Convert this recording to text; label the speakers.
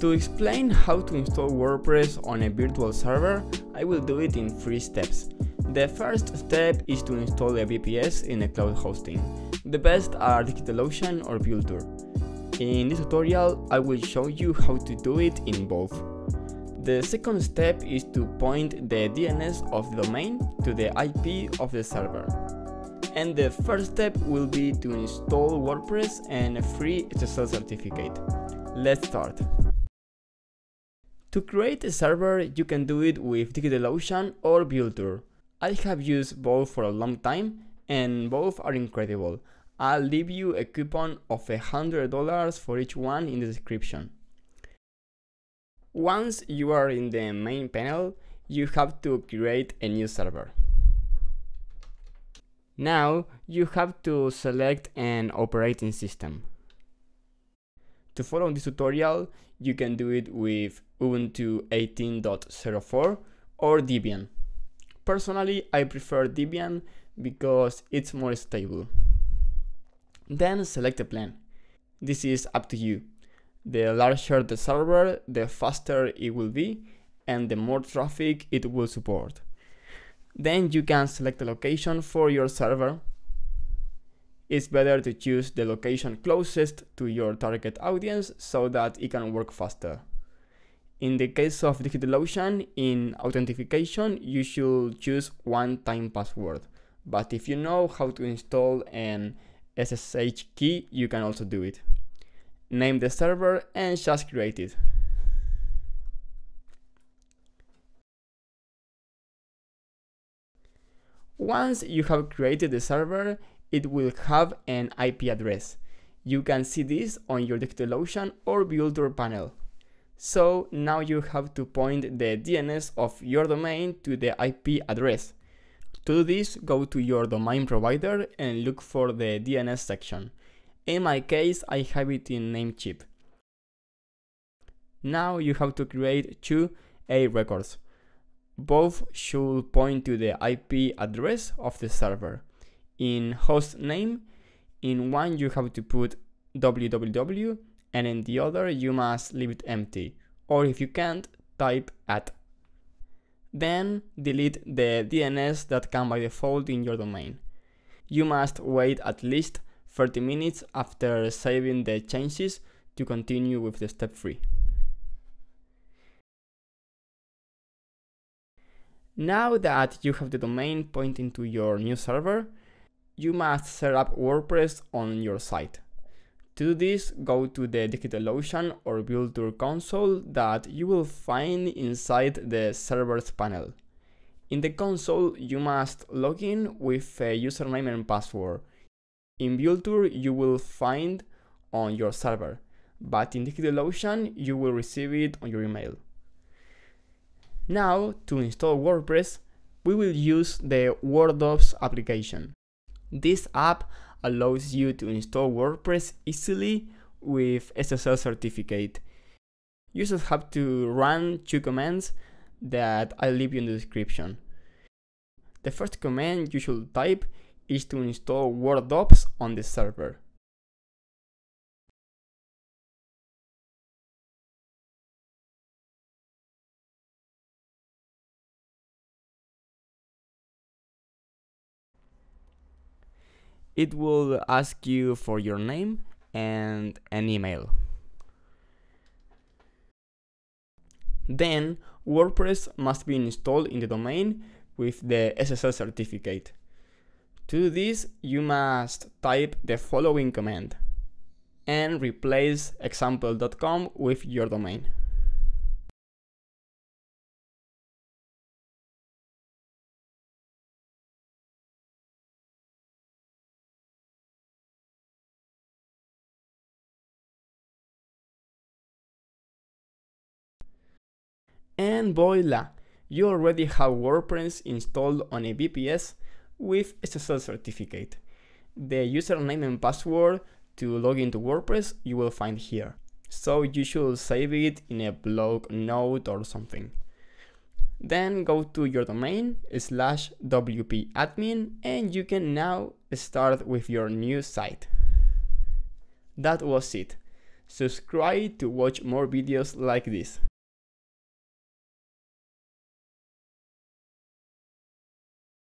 Speaker 1: To explain how to install WordPress on a virtual server, I will do it in three steps. The first step is to install a VPS in a cloud hosting. The best are DigitalOcean or Vultr. In this tutorial, I will show you how to do it in both. The second step is to point the DNS of the domain to the IP of the server. And the first step will be to install WordPress and a free SSL certificate. Let's start. To create a server, you can do it with DigitalOcean or Vultr. I have used both for a long time and both are incredible. I'll leave you a coupon of $100 for each one in the description. Once you are in the main panel, you have to create a new server. Now you have to select an operating system. To follow this tutorial, you can do it with Ubuntu 18.04 or Debian. Personally, I prefer Debian because it's more stable. Then select a plan. This is up to you. The larger the server, the faster it will be and the more traffic it will support. Then you can select a location for your server. It's better to choose the location closest to your target audience so that it can work faster. In the case of DigitalOcean, in authentication, you should choose one-time password. But if you know how to install an SSH key, you can also do it name the server and just create it. Once you have created the server, it will have an IP address. You can see this on your DigitalOcean or Vultr panel. So now you have to point the DNS of your domain to the IP address. To do this, go to your domain provider and look for the DNS section. In my case, I have it in Namecheap. Now you have to create two A records. Both should point to the IP address of the server. In host name, in one you have to put www and in the other you must leave it empty. Or if you can't, type at. Then delete the DNS that come by default in your domain. You must wait at least 30 minutes after saving the changes to continue with the step 3. Now that you have the domain pointing to your new server, you must set up WordPress on your site. To do this, go to the DigitalOcean or Vultr console that you will find inside the servers panel. In the console, you must log in with a username and password in Vultr, you will find on your server, but in DigitalOcean, you will receive it on your email. Now, to install WordPress, we will use the WordOps application. This app allows you to install WordPress easily with SSL certificate. You have to run two commands that I'll leave you in the description. The first command you should type is to install WordOps on the server. It will ask you for your name and an email. Then WordPress must be installed in the domain with the SSL certificate. To do this, you must type the following command and replace example.com with your domain. And voila! You already have WordPress installed on a VPS with SSL certificate. The username and password to log into WordPress you will find here. So you should save it in a blog note or something. Then go to your domain slash wp-admin and you can now start with your new site. That was it. Subscribe to watch more videos like this.